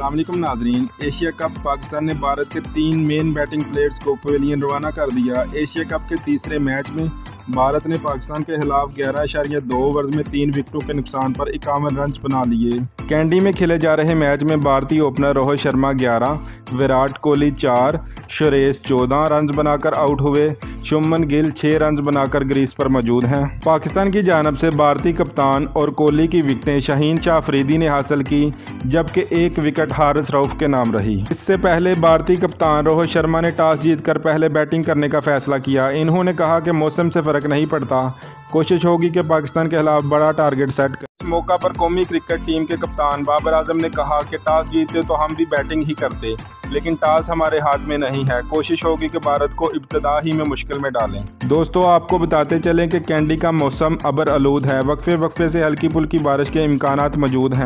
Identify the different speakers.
Speaker 1: वालेकुम नाजरीन। Asia cup Pakistan ने भारत के तीन मेन बैटिंग प्लेयर्स को पवेलियन रवाना कर दिया। एशिया कप के तीसरे मैच में भारत ने पाकिस्तान के खिलाफ ग्यारह इशारिया दो ओवर्स में तीन विकेटों के नुकसान पर इक्यावन रन बना लिए। कैंडी में खेले जा रहे मैच में भारतीय ओपनर रोहित शर्मा ग्यारह, विराट कोहली चार, सुरेश चौदह रन बनाकर आउट हुए। शुमन गिल छः रन बनाकर ग्रीस पर मौजूद हैं। पाकिस्तान की जानब से भारतीय कप्तान और कोहली की विकटें शाहीन शाह अफरीदी ने हासिल की, जबकि एक विकेट हारिस रऊफ के नाम रही। इससे पहले भारतीय कप्तान रोहित शर्मा ने टॉस जीतकर पहले बैटिंग करने का फैसला किया। इन्होंने कहा कि मौसम से फ़र्क नहीं पड़ता। कोशिश होगी कि पाकिस्तान के खिलाफ बड़ा टारगेट सेट कर। इस मौका पर कौमी क्रिकेट टीम के कप्तान बाबर आज़म ने कहा कि टॉस जीतते तो हम भी बैटिंग ही करते। लेकिन टास हमारे हाथ में नहीं है। कोशिश होगी कि भारत को इब्तदा ही में मुश्किल में डालें। दोस्तों, आपको बताते चलें कि कैंडी का मौसम अबर आलूद है। वक्फे वक्फे से हल्की फुल्की बारिश के इम्कान मौजूद हैं।